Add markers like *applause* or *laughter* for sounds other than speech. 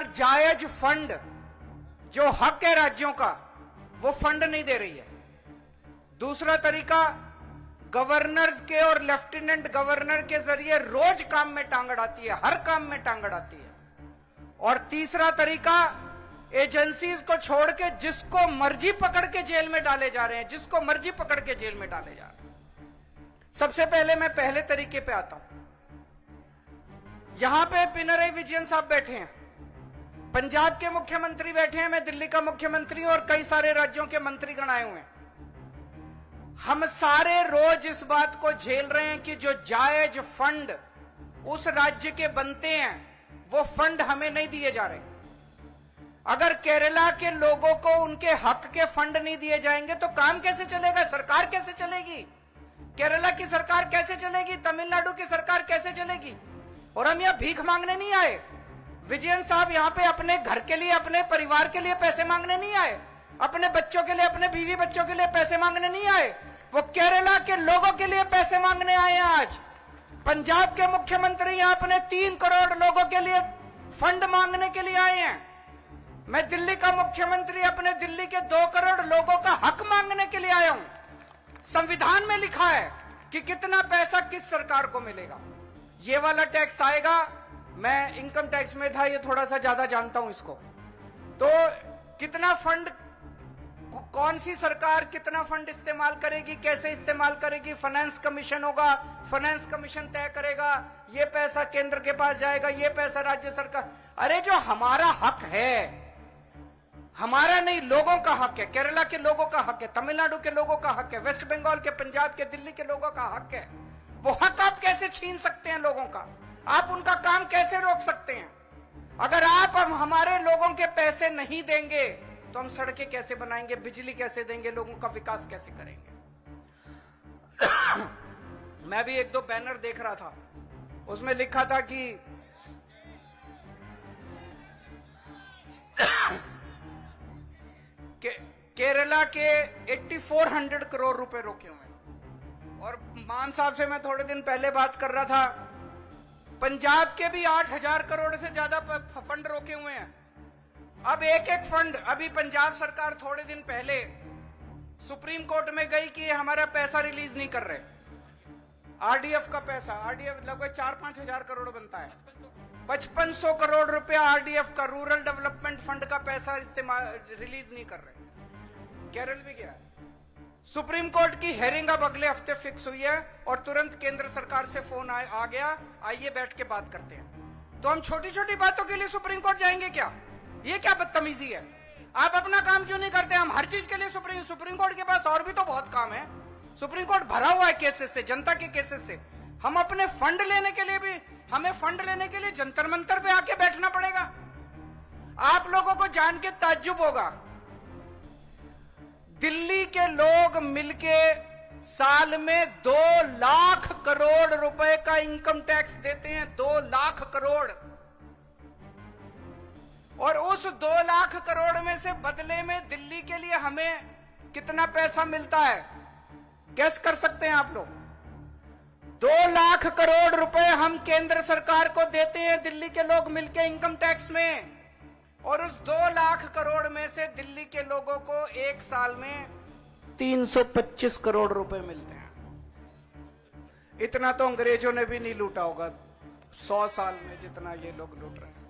Fund जो हक है राज्यों का, वो फंड नहीं दे रही है। दूसरा तरीका, गवर्नर्स के और लेफ्टिनेंट गवर्नर के ज़रिए रोज काम में टांग अड़ाती है, हर काम में टांग अड़ाती है। और तीसरा तरीका, एजेंसीज को छोड़ के जिसको मर्ज़ी पकड़ के जेल में डाले जा रहे हैं, जिसको मर्ज़ी पकड़ के जेल में डाले जा रहे हैं। सबसे पहले मैं पहले तरीके पे आता हूँ। यहाँ पे पिनरई विजयन साहब बैठे हैं। पंजाब के मुख्यमंत्री बैठे हैं, मैं दिल्ली का मुख्यमंत्री और कई सारे राज्यों के मंत्रीगण आए हुए हैं। हम सारे रोज इस बात को झेल रहे हैं कि जो जायज़ फंड उस राज्य के बनते हैं, वो फंड हमें नहीं दिए जा रहे। अगर केरला के लोगों को उनके हक के फंड नहीं दिए जाएँगे तो काम कैसे चलेगा? सरकार कैसे चलेगी? केरला की सरकार कैसे चलेगी? तमिलनाडु की सरकार कैसे चलेगी? और हम यहाँ भीख मांगने नहीं आए। विजयन साहब यहाँ पे अपने घर के लिए, अपने परिवार के लिए पैसे मांगने नहीं आए। अपने बच्चों के लिए, अपने बीवी बच्चों के लिए पैसे मांगने नहीं आए। वो केरला के लोगों के लिए पैसे मांगने आए हैं आज। पंजाब के मुख्यमंत्री यहाँ अपने तीन करोड़ लोगों के लिए फंड मांगने के लिए आए हैं। मैं दिल्ली का मुख्यमंत्री, अपने दिल्ली के दो करोड़ लोगों का हक मांगने के लिए आया हूँ। संविधान में लिखा है कि कितना पैसा किस सरकार को मिलेगा। ये वाला टैक्स आएगा मैं इनकम टैक्स में था, ये थोड़ा सा ज़्यादा जानता हूँ इसको। तो कितना फंड कौन सी सरकार कितना फंड इस्तेमाल करेगी, कैसे इस्तेमाल करेगी फाइनेंस कमीशन होगा फाइनेंस कमीशन तय करेगा, ये पैसा केंद्र के पास जाएगा, ये पैसा राज्य सरकार। अरे जो हमारा हक है, हमारा नहीं, लोगों का हक है, केरला के लोगों का हक है, तमिलनाडु के लोगों का हक है, वेस्ट बंगाल के, पंजाब के, दिल्ली के लोगों का हक है। वो हक आप कैसे छीन सकते हैं लोगों का? आप उनका काम कैसे रोक सकते हैं? अगर आप हम हमारे लोगों के पैसे नहीं देंगे तो हम सड़कें कैसे बनाएँगे बिजली कैसे देंगे लोगों का विकास कैसे करेंगे? *coughs* मैं भी एक दो बैनर देख रहा था। उसमें लिखा था कि *coughs* के, केरला के 8400 करोड़ रुपए रोके हुए और मान साहब से मैं थोड़े दिन पहले बात कर रहा था पंजाब के भी 8000 करोड़ से ज़्यादा फंड रोके हुए हैं। अब एक एक फंड अभी पंजाब सरकार थोड़े दिन पहले सुप्रीम कोर्ट में गई कि हमारा पैसा रिलीज़ नहीं कर रहे। आरडीएफ का पैसा, आरडीएफ लगभग चार पाँच हज़ार करोड़ बनता है। पचपन सौ करोड़ रुपया आरडीएफ का रूरल डेवलपमेंट फंड का पैसा इस्तेमाल रिलीज़ नहीं कर रहे। केरल भी गया सुप्रीम कोर्ट की हेरिंग अब अगले हफ़्ते फिक्स हुई है और तुरंत केंद्र सरकार से फ़ोन आ, आ गया। आइए बैठ के बात करते हैं। तो हम छोटी छोटी बातों के लिए सुप्रीम कोर्ट जाएँगे क्या? ये क्या बदतमीजी है? आप अपना काम क्यों नहीं करते? हम हर चीज़ के लिए सुप्रीम सुप्रीम कोर्ट के पास और भी तो बहुत काम है। सुप्रीम कोर्ट भरा हुआ है केसेस से जनता के केसेस से। हम अपने फंड लेने के लिए भी हमें फंड लेने के लिए जंतर मंतर पे आके बैठना पड़ेगा। आप लोगों को जान के ताज्जुब होगा। दिल्ली के लोग मिलके साल में दो लाख करोड़ रुपए का इनकम टैक्स देते हैं, दो लाख करोड़। और उस दो लाख करोड़ में से बदले में दिल्ली के लिए हमें कितना पैसा मिलता है? गैस कर सकते हैं आप लोग। दो लाख करोड़ रुपए हम केंद्र सरकार को देते हैं, दिल्ली के लोग मिलके इनकम टैक्स में। और उस दो लाख करोड़ में से दिल्ली के लोगों को एक साल में 325 करोड़ रुपए मिलते हैं। इतना तो अंग्रेज़ों ने भी नहीं लूटा होगा, सौ साल में जितना ये लोग लूट रहे हैं।